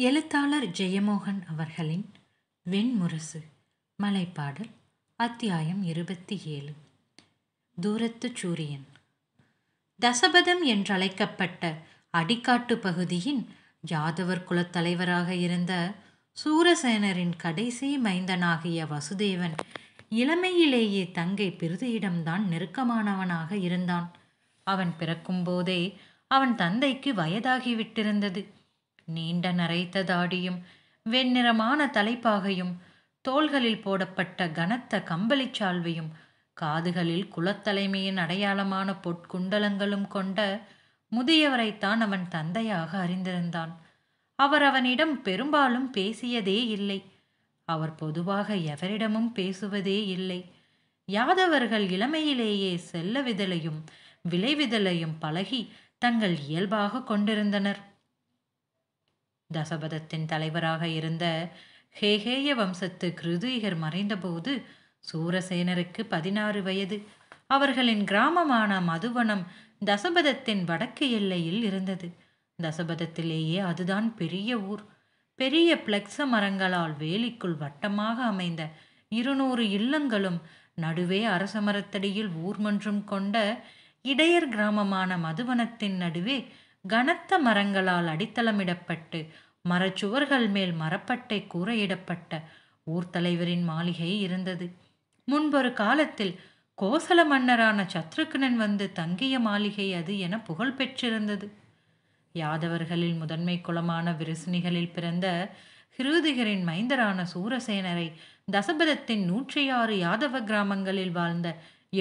எழுத்தாளர் ஜெயமோகன் அவர்களின் வெண்முரசு மலைப்பாடல் அத்தியாயம் இருபத்தி ஏழு. தூரத்துச் சூரியன். தசபதம் என்றழைக்கப்பட்ட அடிக்காட்டு பகுதியின் யாதவர் குலத்தலைவராக இருந்த சூரசேனரின் கடைசி மைந்தனாகிய வசுதேவன் இளமையிலேயே தங்கை பிருதியிடம்தான் நெருக்கமானவனாக இருந்தான். அவன் பிறக்கும்போதே அவன் தந்தைக்கு வயதாகிவிட்டிருந்தது. நீண்ட நரைத்த தாடியும் வெண்ணிறமான தலைப்பாகையும் தோள்களில் போடப்பட்ட கனத்த கம்பளிச் சால்வையும் காதுகளில் குலத்தலைமையின் அடையாளமான பொற்குண்டலங்களும் கொண்ட முதியவரைத்தான் அவன் தந்தையாக அறிந்திருந்தான். அவர் அவனிடம் பெரும்பாலும் பேசியதே இல்லை. அவர் பொதுவாக எவரிடமும் பேசுவதே இல்லை. யாதவர்கள் இளமையிலேயே செல்லவிதலையும் விளைவிதலையும் பழகி தங்கள் இயல்பாக கொண்டிருந்தனர். தசபதத்தின் தலைவராக இருந்த ஹேஹேய வம்சத்து கிருதீகர் மறைந்தபோது சூரசேனருக்கு பதினாறு வயது. அவர்களின் கிராமமான மதுவனம் தசபதத்தின் வடக்கு எல்லையில் இருந்தது. தசபதத்திலேயே அதுதான் பெரிய ஊர். பெரிய பிளக்ஸ மரங்களால் வேலிக்குள் வட்டமாக அமைந்த இருநூறு இல்லங்களும் நடுவே அரச மரத்தடியில் ஊர்மன்றும் கொண்ட இடையர் கிராமமான மதுவனத்தின் நடுவே கனத்த மரங்களால் அடித்தளமிடப்பட்டு மரச்சுவர்கள் மேல் மரப்பட்டை கூரையிடப்பட்ட ஊர் தலைவரின் மாளிகை இருந்தது. முன்பொரு காலத்தில் கோசல மன்னரான சத்ருக்னன் வந்து தங்கிய மாளிகை அது என புகழ் பெற்றிருந்தது. யாதவர்களில் முதன்மை குலமான விருசினிகளில் பிறந்த ஹிருதிகரின் மைந்தரான சூரசேனரை தசபதத்தின் நூற்றி ஆறு யாதவ கிராமங்களில் வாழ்ந்த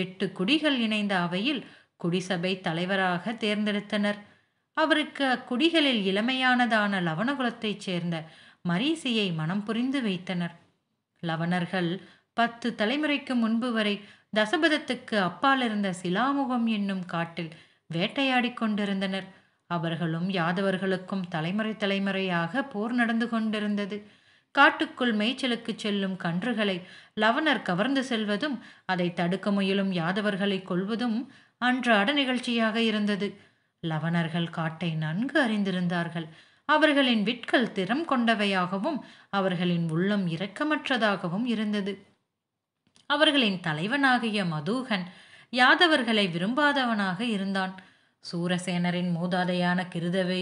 எட்டு குடிகள் இணைந்த அவையில் குடிசபை தலைவராக தேர்ந்தெடுத்தனர். அவருக்கு அக்குடிகளில் இளமையானதான லவணகுலத்தைச் சேர்ந்த மரீசியை மனம் புரிந்து வைத்தனர். லவணர்கள் பத்து தலைமுறைக்கு முன்பு வரை தசபதத்துக்கு அப்பால் இருந்த சிலாமுகம் என்னும் காட்டில் வேட்டையாடிக் கொண்டிருந்தனர். அவர்களும் யாதவர்களுக்கும் தலைமுறை தலைமுறையாக போர் நடந்து கொண்டிருந்தது. காட்டுக்குள் மேய்ச்சலுக்கு செல்லும் கன்றுகளை லவணர் கவர்ந்து செல்வதும் அதை தடுக்க முயலும் யாதவர்களை கொள்வதும் அன்றாட நிகழ்ச்சியாக இருந்தது. லவணர்கள் காட்டை நன்கு அறிந்திருந்தார்கள். அவர்களின் விட்கள் திறம் கொண்டவையாகவும் அவர்களின் உள்ளம் இரக்கமற்றதாகவும் இருந்தது. அவர்களின் தலைவனாகிய மதூகன் யாதவர்களை விரும்பாதவனாக இருந்தான். சூரசேனரின் மூதாதையான கிருதவை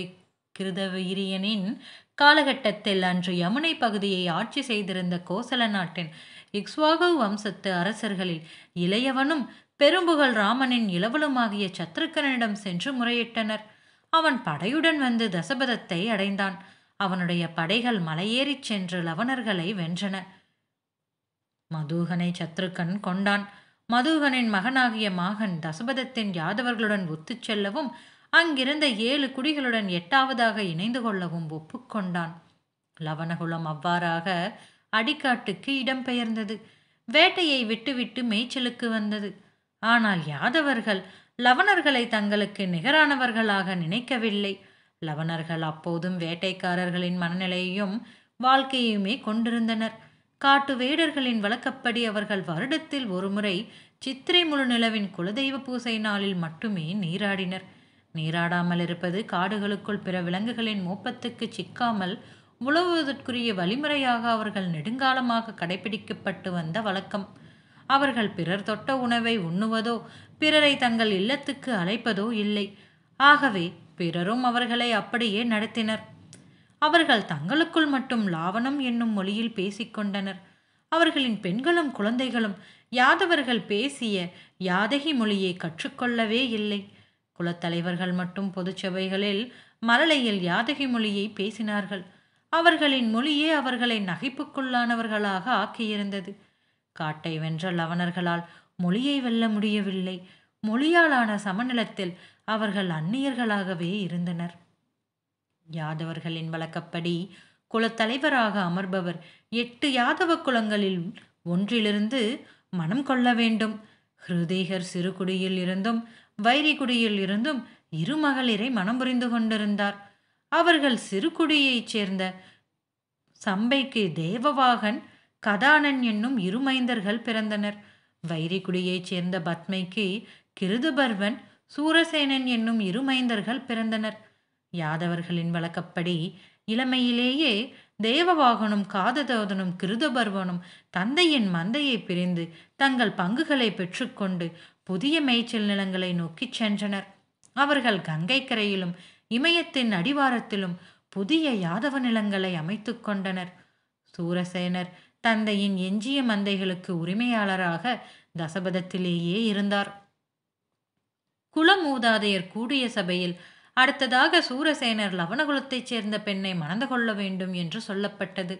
கிருதவீரியனின் காலகட்டத்தில் அன்று யமுனை பகுதியை ஆட்சி செய்திருந்த கோசல நாட்டின் இக்ஸ்வாகு வம்சத்து அரசர்களில் இளையவனும் பெரும்புகழ் ராமனின் இளவலுமாகிய சத்ருக்கனிடம் சென்று முறையிட்டனர். அவன் படையுடன் வந்து தசபதத்தை அடைந்தான். அவனுடைய படைகள் மலையேறிச் சென்று லவணர்களை வென்றன. மதுகனை சத்ருக்கன் கொண்டான். மதுகனின் மகனாகிய மாகன் தசபதத்தின் யாதவர்களுடன் ஒத்துச் செல்லவும் அங்கிருந்த ஏழு குடிகளுடன் எட்டாவதாக இணைந்து கொள்ளவும் ஒப்புக்கொண்டான் லவணகுலம் அவ்வாறாக அடிக்காட்டுக்கு இடம்பெயர்ந்தது. வேட்டையை விட்டுவிட்டு மேய்ச்சலுக்கு வந்தது. ஆனால் யாதவர்கள் லவணர்களை தங்களுக்கு நிகரானவர்களாக நினைக்கவில்லை. லவணர்கள் அப்போதும் வேட்டைக்காரர்களின் மனநிலையையும் வாழ்க்கையுமே கொண்டிருந்தனர். காட்டு வேடர்களின் வழக்கப்படி அவர்கள் வருடத்தில் ஒருமுறை சித்திரை முழு நிலவின் குலதெய்வ பூசை நாளில் மட்டுமே நீராடினர். நீராடாமல் இருப்பது காடுகளுக்குள் பிற விலங்குகளின் மோப்பத்துக்கு சிக்காமல் உழவுவதற்குரிய வழிமுறையாக அவர்கள் நெடுங்காலமாக கடைபிடிக்கப்பட்டு வந்த வழக்கம். அவர்கள் பிறர் தொட்ட உணவை உண்ணுவதோ பிறரை தங்கள் இல்லத்துக்கு அழைப்பதோ இல்லை. ஆகவே பிறரும் அவர்களை அப்படியே நடத்தினர். அவர்கள் தங்களுக்குள் மட்டும் லாவணம் என்னும் மொழியில் பேசிக்கொண்டனர் அவர்களின் பெண்களும் குழந்தைகளும் யாதவர்கள் பேசிய யாதகி மொழியை கற்றுக்கொள்ளவே இல்லை. குலத்தலைவர்கள் மட்டும் பொதுச்சபைகளில் மரளையில் யாதகி மொழியை பேசினார்கள். அவர்களின் மொழியே அவர்களை நகைப்புக்குள்ளானவர்களாக ஆக்கியிருந்தது. காட்டை வென்ற லவணர்களால் மொழியை வெல்ல முடியவில்லை. மொழியாலான சமநிலத்தில் அவர்கள் அந்நியர்களாகவே இருந்தனர். யாதவர்களின் வழக்கப்படி குலத்தலைவராக அமர்பவர் எட்டு யாதவ குலங்களில் ஒன்றிலிருந்து மனம் கொள்ள வேண்டும். ஹிருதேகர் சிறுகுடியில் இருந்தும் வைரிகுடியில் இருந்தும் இரு மகளிரை மனம் புரிந்து கொண்டிருந்தார். அவர்கள் சிறுகுடியைச் சேர்ந்த சம்பைக்கு தேவவாகன் கதானன் என்னும் இருமைந்தர்கள் பிறந்தனர். வைரிகுடியைச் சேர்ந்த பத்மைக்கு கிருதுபர்வன் சூரசேனன் என்னும் இருமைந்தர்கள் பிறந்தனர். யாதவர்களின் வழக்கப்படி இளமையிலேயே தேவவாகனும் காததோதனும் கிருதபர்வனும் தந்தையின் மந்தையை பிரிந்து தங்கள் பங்குகளை பெற்றுக்கொண்டு புதிய மேய்ச்சல் நிலங்களை நோக்கிச் சென்றனர். அவர்கள் கங்கை கரையிலும் இமயத்தின் அடிவாரத்திலும் புதிய யாதவ நிலங்களை அமைத்துக் கொண்டனர். சூரசேனர் தந்தையின் எஞ்சிய மந்தைகளுக்கு உரிமையாளராக தசபதத்திலேயே இருந்தார். குலமூதாதையர் கூடிய சபையில் அடுத்ததாக சூரசேனர் லவணகுலத்தைச் சேர்ந்த பெண்ணை மணந்து கொள்ள வேண்டும் என்று சொல்லப்பட்டது.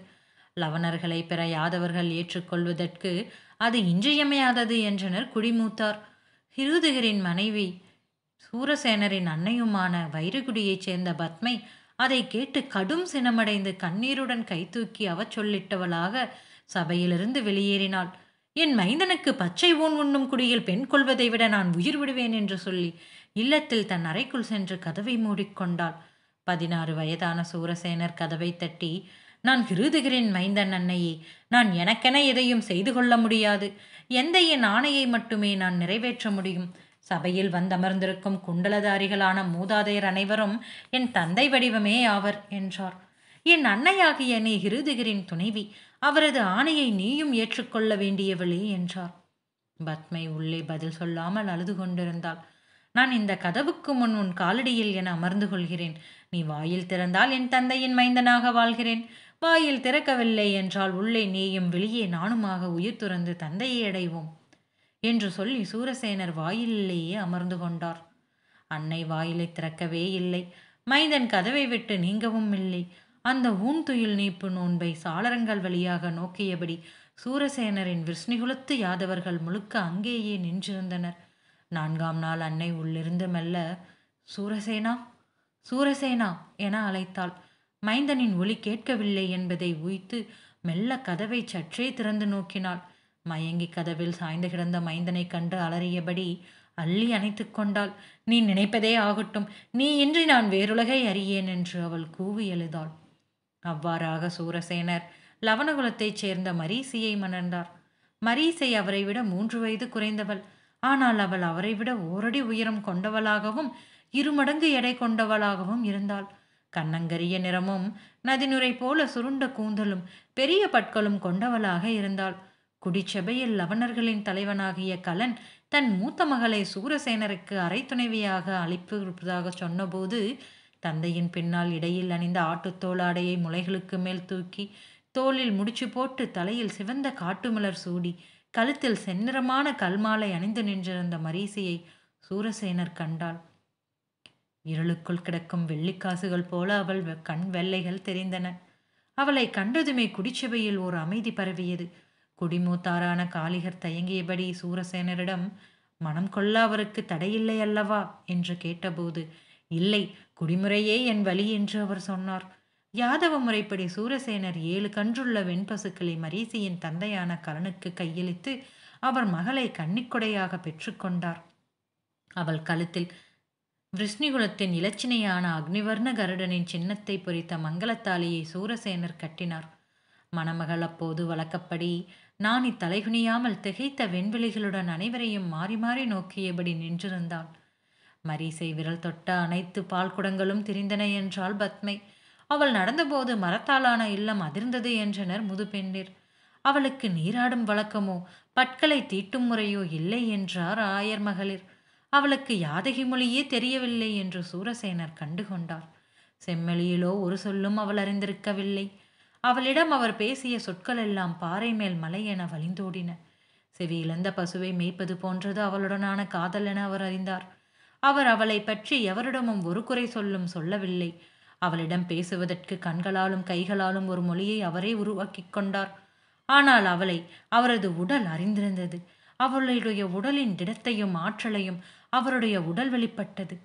லவணர்களை பிற யாதவர்கள் ஏற்றுக்கொள்வதற்கு அது இன்றியமையாதது என்றனர் குடிமூத்தார். ஹிருதகரின் மனைவி சூரசேனரின் அன்னையுமான வைரகுடியைச் சேர்ந்த பத்மை அதை கேட்டு கடும் சினமடைந்து கண்ணீருடன் கைதூக்கி அவச் சொல்லிட்டவளாக சபையிலிருந்து வெளியேறினாள். என் மைந்தனுக்கு பச்சை ஊன் உண்ணும் குடியில் பெண் கொள்வதை விட நான் உயிர் விடுவேன் என்று சொல்லி இல்லத்தில் தன் அறைக்குள் சென்று கதவை மூடிக்கொண்டாள் பதினாறு வயதான சூரசேனர் கதவை தட்டி நான் கிருதுகிரின் மைந்தன் அன்னையே நான் எனக்கென எதையும் செய்து கொள்ள முடியாது. எந்த என் ஆணையை மட்டுமே நான் நிறைவேற்ற முடியும். சபையில் வந்தமர்ந்திருக்கும் குண்டலதாரிகளான மூதாதையர் அனைவரும் என் தந்தை வடிவமே ஆவர் என்றார். என் அன்னையாகிய நீ ஹிருதகிரின் துணைவி. அவரது ஆணையை நீயும் ஏற்றுக்கொள்ள வேண்டியவளே என்றார். பத்மை உள்ளே பதில் சொல்லாமல் அழுது கொண்டிருந்தாள். நான் இந்த கதவுக்கு முன் உன் காலடியில் என அமர்ந்து கொள்கிறேன். நீ வாயில் திறந்தால் என் தந்தையின் மைந்தனாக வாழ்கிறேன். வாயில் திறக்கவில்லை என்றால் உள்ளே நீயும் வெளியே நானுமாக உயிர் துறந்து தந்தையை அடைவோம் என்று சொல்லி சூரசேனர் வாயிலேயே அமர்ந்து கொண்டார். அன்னை வாயிலை திறக்கவே இல்லை. மைந்தன் கதவை விட்டு நீங்கவும் இல்லை. அந்த ஊன்துயில் நீப்பு நோன்பை சாளரங்கள் வழியாக நோக்கியபடி சூரசேனரின் விஷ்ணிகுலத்து யாதவர்கள் முழுக்க அங்கேயே நின்றிருந்தனர். நான்காம் நாள் அன்னை உள்ளிருந்து மெல்ல சூரசேனா சூரசேனா என அழைத்தாள். மைந்தனின் ஒலி கேட்கவில்லை என்பதை உய்த்து மெல்ல கதவை சற்றே திறந்து நோக்கினாள். மயங்கி கதவில் சாய்ந்து கிடந்த மைந்தனை கண்டு அலறியபடி அள்ளி அணைத்து கொண்டாள். நீ நினைப்பதே ஆகட்டும். நீ இன்றி நான் வேறுலகை அறியேன் என்று அவள் கூவி எழுதாள். அவ்வாறாக சூரசேனர் லவணகுலத்தைச் சேர்ந்த மரீசியை மணந்தார். மரீசை அவரை விட மூன்று வயது குறைந்தவள். ஆனால் அவள் அவரை விட ஓரடி உயரம் கொண்டவளாகவும் இருமடங்கு எடை கொண்டவளாகவும் இருந்தாள். கண்ணங்கரிய நிறமும் நதிநுரை போல சுருண்ட கூந்தலும் பெரிய பற்களும் கொண்டவளாக இருந்தாள். குடிச்சபையில் லவணர்களின் தலைவனாகிய கலன் தன் மூத்த மகளை சூரசேனருக்கு அரை துணைவியாக அளிப்பதாக சொன்னபோது தந்தையின் பின்னால் இடையில் அணிந்த ஆட்டுத்தோளாடையை முளைகளுக்கு மேல் தூக்கி தோளில் முடிச்சு போட்டு தலையில் சிவந்த காட்டுமலர் சூடி கழுத்தில் செந்நிறமான கல்மாலை அணிந்து நின்றிருந்த மரீசியை சூரசேனர் கண்டாள். இருளுக்குள் கிடக்கும் வெள்ளிக்காசுகள் போல அவள் வெ- கண் வெள்ளைகள் தெரிந்தன. அவளை கண்டதுமே குடிச்சபையில் ஓர் அமைதி பரவியது. குடிமூத்தாரான காளிகர் தயங்கியபடி சூரசேனரிடம் மனம் கொள்ள அவருக்கு தடையில்லை அல்லவா? என்று கேட்டபோது இல்லை குடிமுறையே என் வழி என்று அவர் சொன்னார். யாதவ முறைப்படி சூரசேனர் ஏழு கன்றுள்ள வெண்பசுக்களை மரீசியின் தந்தையான கலனுக்கு கையளித்து அவர் மகளை கன்னிக்கொடையாக பெற்றுக்கொண்டார் அவள் கழுத்தில் விஷ்ணுகுலத்தின் இலச்சினையான அக்னிவர்ண கருடனின் சின்னத்தை பொறித்த மங்களத்தாலியை சூரசேனர் கட்டினார். மணமகள் அப்போது வழக்கப்படி நான் இத்தலைகுனியாமல் திகைத்த வெண்வெளிகளுடன் அனைவரையும் மாறி மாறி நோக்கியபடி நின்றிருந்தாள். மரீசை விரல் தொட்ட அனைத்து பால் குடங்களும் திரிந்தன என்றாள் பத்மை. அவள் நடந்தபோது மரத்தாலான இல்லம் அதிர்ந்தது என்றனர் முதுபெண்டிர் அவளுக்கு நீராடும் வழக்கமோ பட்களை தீட்டும் முறையோ இல்லை என்றார் ஆயர் மகளிர். அவளுக்கு யாதகி மொழியே தெரியவில்லை என்று சூரசேனர் கண்டுகொண்டார். செம்மொழியிலோ ஒரு சொல்லும் அவள் அறிந்திருக்கவில்லை. அவளிடம் அவர் பேசிய சொற்கள் எல்லாம் பாறை மேல் மலை என வழிந்தோடின. செவி இழந்த பசுவை மேய்ப்பது போன்றது அவளுடனான காதல் என அவர் அறிந்தார். அவர் அவளை பற்றி எவரிடமும் ஒரு குறை சொல்லும் சொல்லவில்லை. அவளிடம் பேசுவதற்கு கண்களாலும் கைகளாலும் ஒரு மொழியை அவரே உருவாக்கிக் கொண்டார். ஆனால் அவளை அவரது உடல் அறிந்திருந்தது. அவளுடைய உடலின் திடத்தையும் ஆற்றலையும் அவருடைய உடல் வெளிப்பட்டது.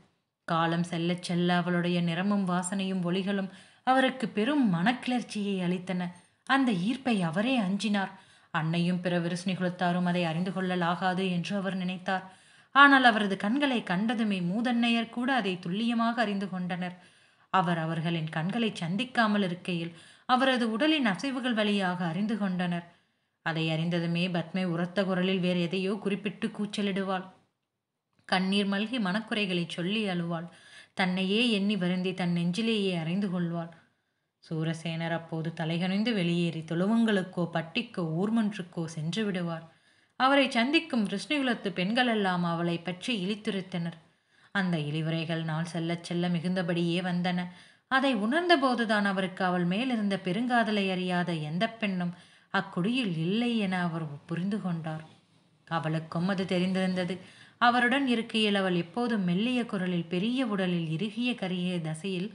காலம் செல்லச் செல்ல அவளுடைய நிறமும் வாசனையும் ஒளிகளும் அவருக்கு பெரும் மனக்கிளர்ச்சியை அளித்தன. அந்த ஈர்ப்பை அவரே அஞ்சினார். அன்னையும் பிற விருஷ்ணிகுலத்தாரும் அதை அறிந்து கொள்ளலாகாது என்று அவர் நினைத்தார். ஆனால் அவரது கண்களை கண்டதுமே மூதன்னையர் கூட அதை துல்லியமாக அறிந்து கொண்டனர். அவர் அவர்களின் கண்களை சந்திக்காமல் இருக்கையில் அவரது உடலின் அசைவுகள் வழியாக அறிந்து கொண்டனர். அதை அறிந்ததுமே பத்மை உரத்த குரலில் வேறு எதையோ குறிப்பிட்டு கூச்சலிடுவாள். கண்ணீர் மல்கி மனக்குறைகளை சொல்லி அழுவாள். தன்னையே எண்ணி வருந்தி தன் நெஞ்சிலேயே அறிந்து கொள்வாள். சூரசேனர் அப்போது தலைகணிந்து வெளியேறி தொழுவங்களுக்கோ பட்டிக்கோ ஊர்மன்றுக்கோ சென்று விடுவார். அவரை சந்திக்கும் விஷ்ணுகுலத்து பெண்களெல்லாம் அவளை பற்றி இழித்துரைத்தனர். அந்த இழிவுரைகள் நாள் செல்ல செல்ல மிகுந்தபடியே வந்தன. அதை உணர்ந்தபோதுதான் அவருக்கு அவள் மேலிருந்த பெருங்காதலை அறியாத எந்த பெண்ணும் அக்குடியில் இல்லை என அவர் புரிந்து கொண்டார். அவளுக்கும் அது தெரிந்திருந்தது. அவருடன் இருக்கையில் அவள் எப்போதும் மெல்லிய குரலில் பெரிய உடலில் இறுகிய கரிய தசையில்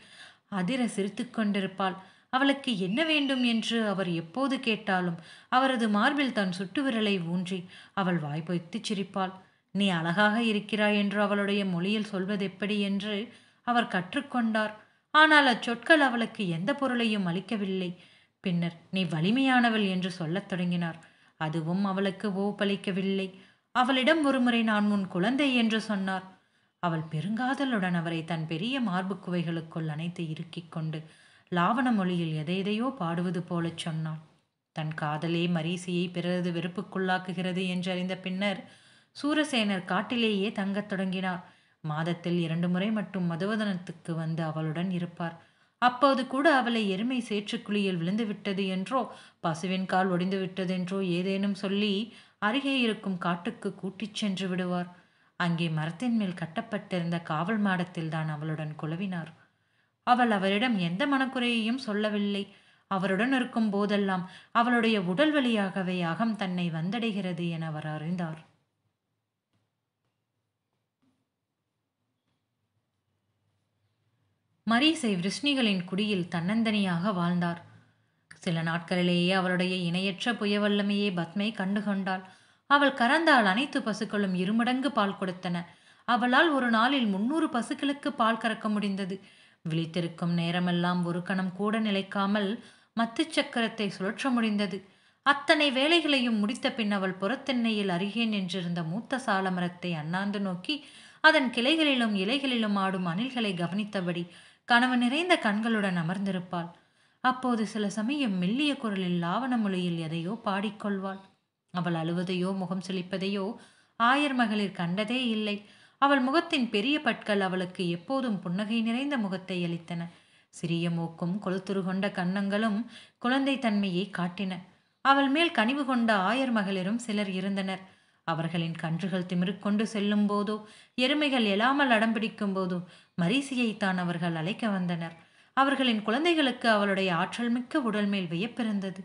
அதிர சிரித்து கொண்டிருப்பாள். அவளுக்கு என்ன வேண்டும் என்று அவர் எப்போது கேட்டாலும் அவரது மார்பில் தன் சுட்டுவிரலை ஊன்றி அவள் வாய்ப்பைத்துச் சிரிப்பாள். நீ அழகாக இருக்கிறாய் என்று அவளுடைய மொழியில் சொல்வதெப்படி என்று அவர் கற்றுக்கொண்டார். ஆனால் அச்சொற்கள் அவளுக்கு எந்த பொருளையும் அளிக்கவில்லை. பின்னர் நீ வலிமையானவள் என்று சொல்லத் தொடங்கினார். அதுவும் அவளுக்கு ஓப்பளிக்கவில்லை அவளிடம் ஒருமுறை நான் உன் குழந்தை என்று சொன்னார். அவள் பெருங்காதலுடன் அவரை தன் பெரிய மார்பு குவைகளுக்குள் அணைத்து இறுக்கிக் கொண்டு லாவண மொழியில் எதையெதையோ பாடுவது போலச் சொன்னான். தன் காதலே மரீசியை பிறரது வெறுப்புக்குள்ளாக்குகிறது என்றறிந்த பின்னர் சூரசேனர் காட்டிலேயே தங்கத் தொடங்கினார். மாதத்தில் இரண்டு முறை மட்டும் மதுவதனத்துக்கு வந்து அவளுடன் இருப்பார். அப்போது கூட அவளை எருமை சேற்றுக்குழியில் விழுந்து விட்டது என்றோ பசுவின் கால் ஒடிந்து விட்டதென்றோ ஏதேனும் சொல்லி அருகே இருக்கும் காட்டுக்கு கூட்டிச் சென்று விடுவார். அங்கே மரத்தின் மேல் கட்டப்பட்டிருந்த காவல் மாடத்தில் தான் அவளுடன் குழவினார். அவள் அவரிடம் எந்த மனக்குறையையும் சொல்லவில்லை. அவருடன் இருக்கும் போதெல்லாம் அவளுடைய உடல் வழியாகவே அகம் தன்னை வந்தடைகிறது என அவர் அறிந்தார். மரீசை விருஷ்ணிகளின் குடியில் தன்னந்தனியாக வாழ்ந்தார். சில நாட்களிலேயே அவளுடைய இணையற்ற புயவல்லமையை பத்மை கண்டுகொண்டாள். அவள் கறந்தால் அனைத்து பசுக்களும் இருமடங்கு பால் கொடுத்தன. அவளால் ஒரு நாளில் முன்னூறு பசுக்களுக்கு பால் கறக்க முடிந்தது. விழித்திருக்கும் நேரமெல்லாம் ஒரு கணம் கூட நிலைக்காமல் மத்துச் சக்கரத்தை சுழற்ற முடிந்தது. அத்தனை வேலைகளையும் முடித்த பின் அவள் புறத்தென்னையில் அருகே நின்றிருந்த மூத்த சாலமரத்தை அண்ணாந்து நோக்கி அதன் கிளைகளிலும் இலைகளிலும் ஆடும் அணில்களை கவனித்தபடி கனவு நிறைந்த கண்களுடன் அமர்ந்திருப்பாள். அப்போது சில சமயம் மெல்லிய குரலில் லாவண மொழியில் எதையோ பாடிக்கொள்வாள். அவள் அழுவதையோ முகம் செழிப்பதையோ ஆயர் மகளிர் கண்டதே இல்லை. அவள் முகத்தின் பெரிய பற்கள் அவளுக்கு எப்போதும் புன்னகை நிறைந்த முகத்தை அளித்தன. சிறிய மூக்கும் கொளுத்துரு கொண்ட கன்னங்களும் குழந்தை தன்மையை காட்டின. அவள் மேல் கனிவு கொண்ட ஆயர் மகளிரும் சிலர் இருந்தனர். அவர்களின் கன்றுகள் திமிருக்கொண்டு செல்லும் போதோ எருமைகள் எழாமல் அடம்பிடிக்கும் போதோ மரீசியைத்தான் அவர்கள் அழைக்க வந்தனர். அவர்களின் குழந்தைகளுக்கு அவளுடைய ஆற்றல் மிக்க உடல் மேல் வியப்பிருந்தது.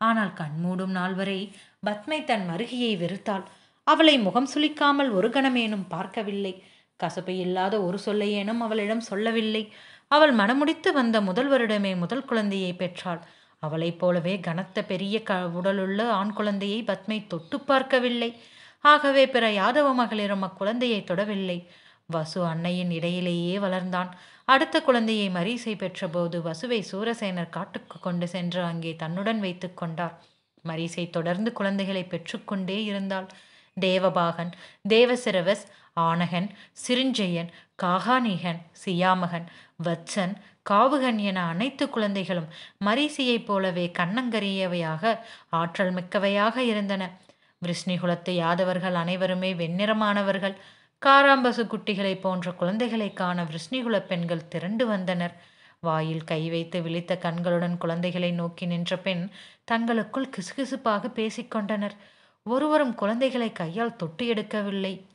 ஆனால் கண்மூடும் நாள் வரை பத்மை தன் மருகியை வெறுத்தாள். அவளை முகம் சுளிக்காமல் ஒரு கணமேனும் பார்க்கவில்லை. கசப்பு இல்லாத ஒரு சொல்லையேனும் அவளிடம் சொல்லவில்லை. அவள் மனமுடித்து வந்த முதல் வருடமே முதல் குழந்தையை பெற்றாள். அவளைப் போலவே கனத்த பெரிய க உடலுள்ள ஆண் குழந்தையை பத்மை தொட்டு பார்க்கவில்லை. ஆகவே பிற யாதவ மகளிரும் அக்குழந்தையை தொடவில்லை. வசு அன்னையின் இடையிலேயே வளர்ந்தான். அடுத்த குழந்தையை மரீசை பெற்றபோது வசுவை சூரசேனர் காட்டுக்கு கொண்டு சென்று அங்கே தன்னுடன் வைத்து கொண்டார். மரீசை தொடர்ந்து குழந்தைகளை பெற்றுக்கொண்டே இருந்தாள். தேவபாகன் தேவசிரவஸ் ஆனகன் சிரிஞ்சயன் காகாணிகன் சியாமகன் வத்சன் காவுகன் என அனைத்து குழந்தைகளும் மரிசியைப் போலவே கண்ணங்கரியவையாக ஆற்றல் மிக்கவையாக இருந்தன. விருஷ்ணிகுலத்து யாதவர்கள் அனைவருமே வெண்ணிறமானவர்கள். காராம்பசு குட்டிகளை போன்ற குழந்தைகளை காண விருஷ்ணிகுல பெண்கள் திரண்டு வந்தனர். வாயில் கை வைத்து விழித்த கண்களுடன் குழந்தைகளை நோக்கி நின்ற பெண் தங்களுக்குள் கிசுகிசுப்பாக பேசிக்கொண்டனர் ஒருவரும் குழந்தைகளை கையால் தொட்டு எடுக்கவில்லை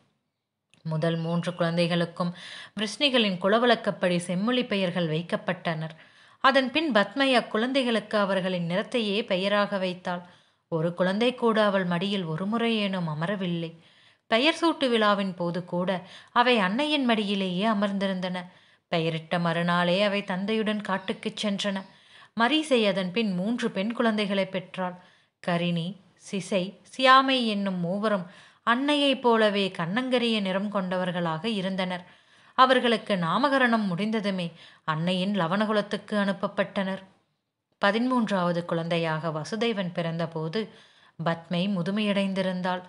முதல் மூன்று குழந்தைகளுக்கும் விருஷ்ணிகளின் குலவழக்கப்படி செம்மொழி பெயர்கள் வைக்கப்பட்டனர். அதன் பின் பத்மை அக்குழந்தைகளுக்கு அவர்களின் நிறத்தையே பெயராக வைத்தாள். ஒரு குழந்தை கூட அவள் மடியில் ஒரு முறையேனும் அமரவில்லை. பெயர் சூட்டு விழாவின் போது கூட அவை அன்னையின் மடியிலேயே அமர்ந்திருந்தன. பெயரிட்ட மறுநாளே அவை தந்தையுடன் காட்டுக்குச் சென்றன. மரீசை அதன் பின் மூன்று பெண் குழந்தைகளை பெற்றாள். கரிணி சிசை சியாமை என்னும் மூவரும் அன்னையைப் போலவே கண்ணங்கரிய நிறம் கொண்டவர்களாக இருந்தனர். அவர்களுக்கு நாமகரணம் முடிந்ததுமே அன்னையின் லவணகுலத்துக்கு அனுப்பப்பட்டனர். பதிமூன்றாவது குழந்தையாக வசுதேவன் பிறந்தபோது பத்மை முதுமையடைந்திருந்தாள்.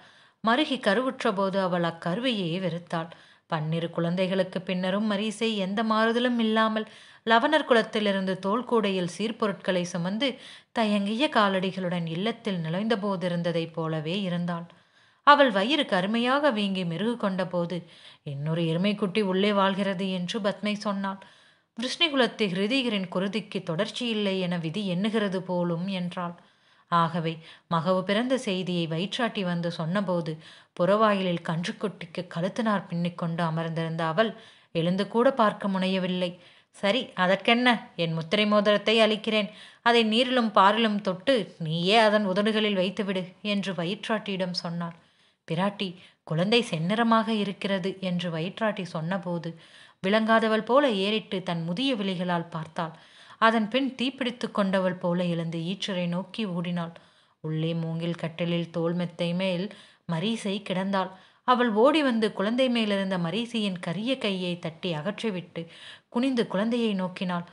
மருகி கருவுற்றபோது அவள் அக்கருவையே வெறுத்தாள். பன்னிரு குழந்தைகளுக்கு பின்னரும் மரீசை எந்த மாறுதலும் இல்லாமல் லவணர் குளத்திலிருந்து தோல்கூடையில் சீர்பொருட்களை சுமந்து தயங்கிய காலடிகளுடன் இல்லத்தில் நுழைந்த போதிருந்ததைப் போலவே இருந்தாள். அவள் வயிறு கருமையாக வீங்கி மெருகு கொண்டபோது இன்னொரு எருமைக்குட்டி உள்ளே வாழ்கிறது என்று பத்மை சொன்னாள். விஷ்ணுகுலத்து ஹிருதிகரின் குருதிக்கு தொடர்ச்சி இல்லை என விதி எண்ணுகிறது போலும் என்றாள். ஆகவே மகவு பிறந்த செய்தியை வயிற்றாட்டி வந்து சொன்னபோது புறவாயிலில் கன்றுக்குட்டிக்கு கழுத்தினார் பின்னிக்கொண்டு அமர்ந்திருந்த அவள் எழுந்து கூட பார்க்க முனையவில்லை. சரி அதற்கென்ன? என் முத்திரை மோதிரத்தை அளிக்கிறேன். அதை நீரிலும் பாரிலும் தொட்டு நீயே அதன் உதடுகளில் வைத்துவிடு என்று வயிற்றாட்டியிடம் சொன்னாள். பிராட்டி குழந்தை செந்நிறமாக இருக்கிறது என்று வயிற்றாட்டி சொன்னபோது விளங்காதவள் போல ஏறிட்டு தன் முதிய விழிகளால் பார்த்தாள். அதன் பின் தீப்பிடித்து கொண்டவள் போல எழுந்து ஈச்சரை நோக்கி ஓடினாள். உள்ளே மூங்கில் கட்டிலில் தோல் மெத்தை மேல் மரீசை கிடந்தாள். அவள் ஓடி வந்து குழந்தை மேலிருந்த மரீசியின் கரிய கையை தட்டி அகற்றிவிட்டு குனிந்து குழந்தையை நோக்கினாள்.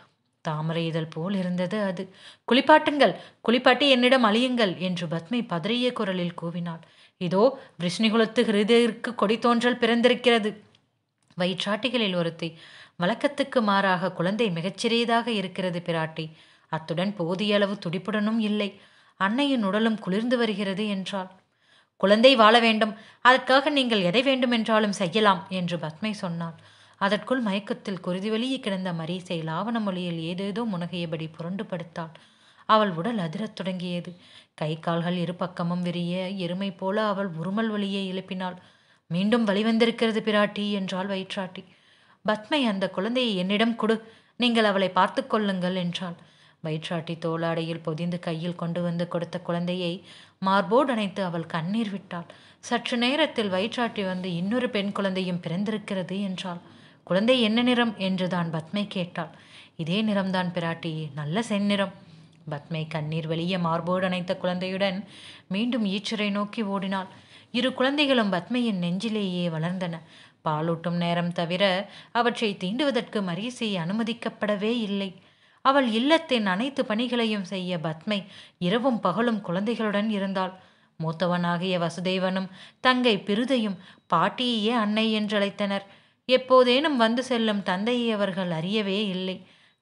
தாமரை இதழ் போல் இருந்தது அது. குளிப்பாட்டுங்கள் குளிப்பாட்டி என்னிடம் அழியுங்கள் என்று பத்மை பதறிய குரலில் கூவினாள். இதோ விஷ்ணிகுலத்து ஹிருதயருக்கு கொடி தோன்றல் பிறந்திருக்கிறது. வயிற்றாட்டிகளில் ஒருத்தி வழக்கத்துக்கு மாறாக குழந்தை மிகச்சிறியதாக இருக்கிறது பிராட்டி. அத்துடன் போதிய அளவு துடிப்புடனும் இல்லை. அன்னையின் உடலும் குளிர்ந்து வருகிறது என்றாள். குழந்தை வாழ வேண்டும். அதற்காக நீங்கள் எதை வேண்டுமென்றாலும் செய்யலாம் என்று பத்மை சொன்னாள். அதற்குள் மயக்கத்தில் குருதி வெளியே கிடந்த மரீசை லாவண மொழியில் ஏதேதோ முனகையபடி புரண்டு படுத்தாள். அவள் உடல் அதிரத் தொடங்கியது. கை கால்கள் இரு பக்கமும் விரிய எருமை போல அவள் உருமல் வழியை எழுப்பினாள். மீண்டும் வழிவந்திருக்கிறது பிராட்டி என்றாள் வயிற்றாட்டி. பத்மை அந்த குழந்தையை என்னிடம் கொடு. நீங்கள் அவளை பார்த்து கொள்ளுங்கள் என்றாள். வயிற்றாட்டி தோளாடையில் பொதிந்து கையில் கொண்டு வந்து கொடுத்த குழந்தையை மார்போடு அணைத்து அவள் கண்ணீர் விட்டாள். சற்று நேரத்தில் வயிற்றாட்டி வந்து இன்னொரு பெண் குழந்தையும் பிறந்திருக்கிறது என்றாள். குழந்தை என்ன நிறம்? என்று தான் பத்மை கேட்டாள். இதே நிறம்தான் பிராட்டி நல்ல செந்நிறம். பத்மை கண்ணீர் வெளியே மார்போடு அணைத்த குழந்தையுடன் மீண்டும் ஈச்சரை நோக்கி ஓடினாள். இரு குழந்தைகளும் பத்மையின் நெஞ்சிலேயே வளர்ந்தன. பாலூட்டும் நேரம் தவிர அவற்றை தீண்டுவதற்கு மரீசி அனுமதிக்கப்படவே இல்லை. அவள் இல்லத்தின் அனைத்து பணிகளையும் செய்ய பத்மை இரவும் பகலும் குழந்தைகளுடன் இருந்தாள். மூத்தவனாகிய வசுதேவனும் தங்கை பிருதையும் பாட்டியையே அன்னை என்றழைத்தனர். எப்போதேனும் வந்து செல்லும் தந்தையை அவர்கள் அறியவே இல்லை.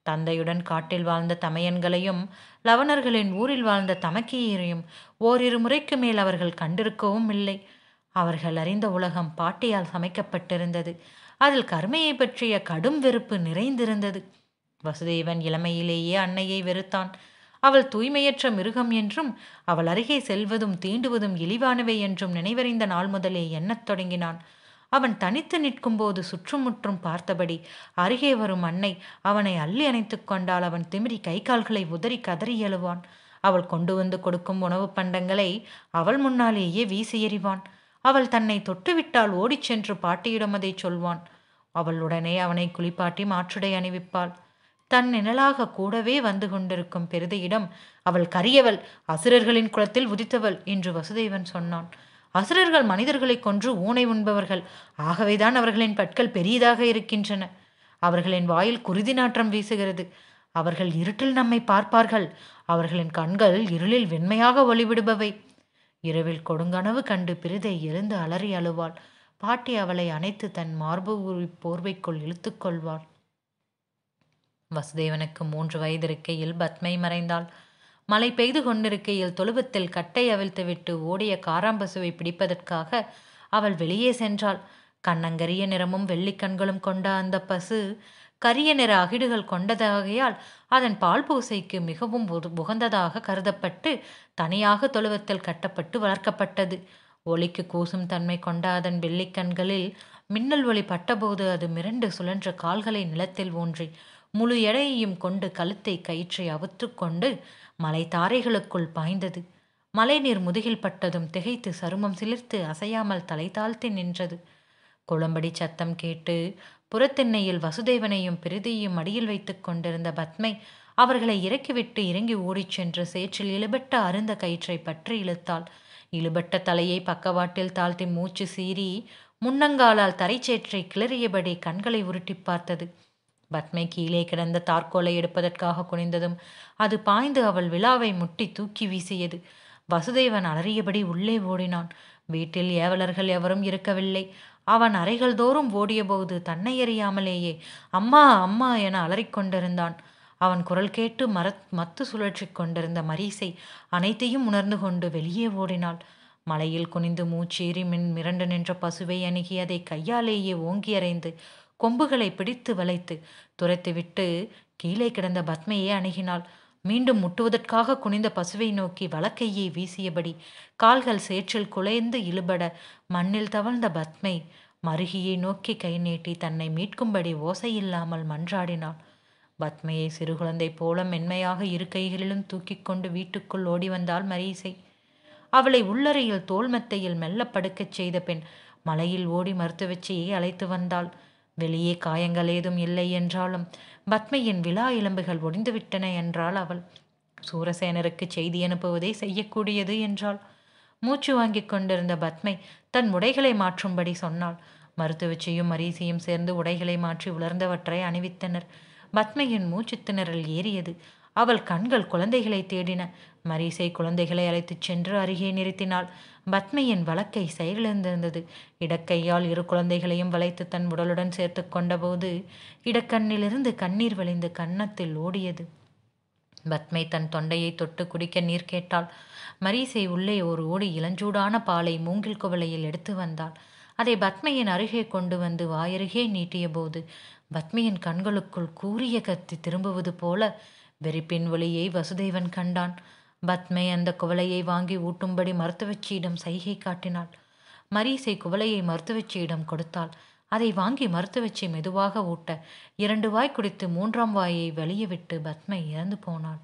தந்தையுடன் காட்டில் வாழ்ந்த தமையன்களையும் லவணர்களின் ஊரில் வாழ்ந்த தமக்கியரையும் ஓரிரு முறைக்கு மேல் அவர்கள் கண்டிருக்கவும் இல்லை. அவர்கள் அறிந்த உலகம் பாட்டியால் சமைக்கப்பட்டிருந்தது. அதில் கருமையை பற்றிய கடும் வெறுப்பு நிறைந்திருந்தது. வசுதேவன் இளமையிலேயே அன்னையை வெறுத்தான். அவள் தூய்மையற்ற மிருகம் என்றும் அவள் அருகே செல்வதும் தீண்டுவதும் இழிவானவை என்றும் நினைவறிந்த நாள் முதலே எண்ணத் தொடங்கினான். அவன் தனித்து நிற்கும்போது சுற்றுமுற்றும் பார்த்தபடி அருகே வரும் அன்னை அவனை அள்ளி அணைத்து கொண்டால் அவன் திமிரி கை கால்களை உதறி கதறி எழுவான். அவள் கொண்டு வந்து கொடுக்கும் உணவுப் பண்டங்களை அவள் முன்னாலேயே வீசி எறிவான். அவள் தன்னை தொட்டுவிட்டால் ஓடிச் சென்று பாட்டியிடம் அதை சொல்வான். அவள் உடனே அவனை குளிப்பாட்டி மாற்றுடை அணிவிப்பாள். தன் நிழலாக கூடவே வந்து கொண்டிருக்கும் பெருதையிடம் அவள் கரியவள் அசுரர்களின் குளத்தில் உதித்தவள் என்று வசுதேவன் சொன்னான். அசுரர்கள் மனிதர்களை கொன்று ஊனை உண்பவர்கள். ஆகவேதான் அவர்களின் பற்கள் பெரியதாக இருக்கின்றன. அவர்களின் வாயில் குருதி நாற்றம் வீசுகிறது. அவர்கள் இருட்டில் நம்மை பார்ப்பார்கள். அவர்களின் கண்கள் இருளில் வெண்மையாக ஒளிவிடுபவை. இரவில் கொடுங்கனவு கண்டு பிரிதை எழுந்து அலறி அழுவாள். பாட்டி அவளை அணைத்து தன் மார்பு உரி போர்வைக்குள் இழுத்துக்கொள்வாள் வசுதேவனுக்கு மூன்று வயது இருக்கையில் பத்மை மறைந்தாள். மழை பெய்து கொண்டிருக்கையில் தொழுவத்தில் கட்டை அவிழ்த்துவிட்டு ஓடிய காராம்பசுவை பிடிப்பதற்காக அவள் வெளியே சென்றாள். கண்ணங்கரிய நிறமும் வெள்ளிக்கண்களும் கொண்ட அந்த பசு கரிய நிற அகிடுகள் கொண்டதாகையால் அதன் பால் பூசைக்கு மிகவும் உகந்ததாக கருதப்பட்டு தனியாக தொழுவத்தில் கட்டப்பட்டு வளர்க்கப்பட்டது. ஒளிக்கு கூசும் தன்மை கொண்ட அதன் வெள்ளிக்கண்களில் மின்னல் ஒளி பட்டபோது அது மிரண்டு சுழன்ற கால்களை நிலத்தில் ஊன்றி முழு எடையையும் கொண்டு கழுத்தை கயிற்றை அவுத்துக்கொண்டு மலை தாரைகளுக்குள் பாய்ந்தது. மழைநீர் முதுகில் பட்டதும் திகைத்து சருமம் சிலிர்த்து அசையாமல் தலை தாழ்த்தி நின்றது. குளம்படி சத்தம் கேட்டு புறத்திண்ணையில் வசுதேவனையும் பிரிதியையும் மடியில் வைத்துக் கொண்டிருந்த பத்மை அவர்களை இறக்கிவிட்டு இறங்கி ஓடிச் சென்று சேற்றில் இழுபட்ட அருந்த கயிற்றை பற்றி இழுத்தாள். இழுபட்ட தலையை பக்கவாட்டில் தாழ்த்தி மூச்சு சீறி முன்னங்காலால் தரைச்சேற்றை கிளறியபடி கண்களை உருட்டிப் பார்த்தது. பத்மை கீழே கிடந்த தார்கோலை எடுப்பதற்காக குனிந்ததும் அது பாய்ந்து அவள் விழாவை முட்டி தூக்கி வீசியது. வசுதேவன் அலறியபடி உள்ளே ஓடினான். வீட்டில் ஏவலர்கள் எவரும் இருக்கவில்லை. அவன் அறைகள் தோறும் ஓடியபோது தன்னை எறியாமலேயே அம்மா அம்மா என அலறிக்கொண்டிருந்தான் அவன் குரல் கேட்டு மரத் மத்து சுழற்சி கொண்டிருந்த மரீசை அனைத்தையும் உணர்ந்து கொண்டு வெளியே ஓடினாள். மலையில் குனிந்து மூச்சேறி மின் மிரண்டு நின்ற பசுவை அணுகி அதை கையாலேயே ஓங்கி அறைந்து கொம்புகளை பிடித்து வளைத்து துரைத்துவிட்டு கீழே கிடந்த பத்மையை அணுகினாள். மீண்டும் முட்டுவதற்காக குனிந்த பசுவை நோக்கி வலக்கையை வீசியபடி கால்கள் சேற்றில் குலைந்து இழுபட மண்ணில் தவழ்ந்த பத்மை மருகியை நோக்கி கை நீட்டி தன்னை மீட்கும்படி ஓசையில்லாமல் மன்றாடினாள். பத்மையை சிறுகுழந்தை போல மென்மையாக இரு கைகளிலும் தூக்கி கொண்டு வீட்டுக்குள் ஓடி வந்தாள் மரீசை. அவளை உள்ளறையில் தோல்மெத்தையில் மெல்ல படுக்கச் செய்த பெண் மலையில் ஓடி மருத்துவச்சியை அழைத்து வந்தாள். வெளியே காயங்கள் ஏதும் இல்லை என்றாலும் பத்மையின் விழா எலும்புகள் ஒடிந்துவிட்டன என்றாள் அவள். சூரசேனருக்கு செய்தி அனுப்புவதை செய்யக்கூடியது என்றாள். மூச்சு வாங்கிக் கொண்டிருந்த பத்மை தன் உடைகளை மாற்றும்படி சொன்னாள். மருத்துவச்சியும் மரீசியும் சேர்ந்து உடைகளை மாற்றி உலர்ந்தவற்றை அணிவித்தனர். பத்மையின் மூச்சு திணறல் ஏறியது. அவள் கண்கள் குழந்தைகளை தேடின. மரீசை குழந்தைகளை அழைத்துச் சென்று அருகே நிறுத்தினாள். பத்மையின் வழக்கை செயலிழந்திருந்தது. இடக்கையால் இரு குழந்தைகளையும் வளைத்து தன் உடலுடன் சேர்த்து கொண்டபோது இடக்கண்ணிலிருந்து கண்ணீர் வழிந்து கன்னத்தில் ஓடியது. பத்மை தன் தொண்டையை தொட்டு குடிக்க நீர் கேட்டாள். மரீசை உள்ளே ஒரு ஓடி இளஞ்சூடான பாலை மூங்கில் குவளையில் எடுத்து வந்தாள். அதை பத்மையின் அருகே கொண்டு வந்து வாயருகே நீட்டிய போது பத்மையின் கண்களுக்குள் கூரிய கத்தி திரும்புவது போல வெறிப்பின் ஒளியை வசுதேவன் கண்டான். பத்மை அந்த குவளையை வாங்கி ஊட்டும்படி மருத்துவச்சியிடம் சைகை காட்டினாள். மரீசை குவளையை மருத்துவச்சியிடம் கொடுத்தாள். அதை வாங்கி மருத்துவச்சி மெதுவாக ஊட்ட இரண்டு வாய் குடித்து மூன்றாம் வாயை வெளியே விட்டு பத்மை இறந்து போனாள்.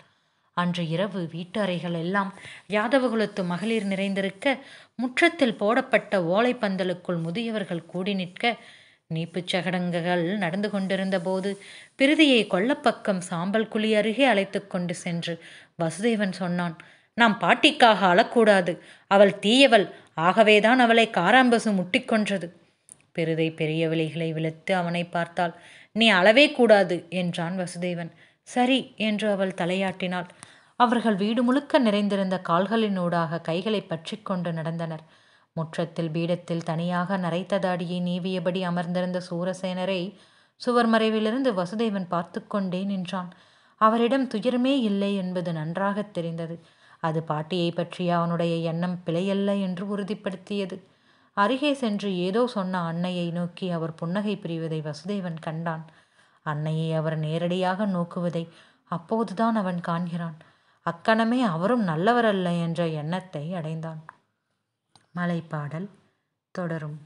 அன்று இரவு வீட்டு அறைகள் எல்லாம் யாதவகுலத்து மகளிர் நிறைந்திருக்க முற்றத்தில் போடப்பட்ட ஓலைப்பந்தலுக்குள் முதியவர்கள் கூடி நிற்க நீப்புச் சகடங்குகள் நடந்து கொண்டிருந்தபோது பிரிதியை கொல்லப்பக்கம் சாம்பல் குழி அருகே அழைத்து கொண்டு சென்று வசுதேவன் சொன்னான் நாம் பாட்டிக்காக அழக்கூடாது. அவள் தீயவள். ஆகவேதான் அவளை காராம்பசு முட்டிக்கொன்றது பெருதை பெரிய விலைகளை விழுத்து அவனை பார்த்தாள் நீ அளவே கூடாது என்றான் வசுதேவன். சரி என்று அவள் தலையாட்டினாள். அவர்கள் வீடு முழுக்க நிறைந்திருந்த கால்களினூடாக கைகளை பற்றி கொண்டு நடந்தனர். முற்றத்தில் பீடத்தில் தனியாக நரைத்த தாடியை நீவியபடி அமர்ந்திருந்த சூரசேனரை சுவர் மறைவிலிருந்து வசுதேவன் பார்த்து கொண்டே நின்றான். அவரிடம் துயரமே இல்லை என்பது நன்றாக தெரிந்தது. அது பாட்டியை பற்றிய அவனுடைய எண்ணம் பிழையல்ல என்று உறுதிப்படுத்தியது. அருகே சென்று ஏதோ சொன்ன அன்னையை நோக்கி அவர் புன்னகை புரிவதை வசுதேவன் கண்டான். அன்னையை அவர் நேரடியாக நோக்குவதை அப்போதுதான் அவன் காண்கிறான். அக்கணமே அவரும் நல்லவரல்ல என்ற எண்ணத்தை அடைந்தான். மலைப்பாடல் தொடரும்.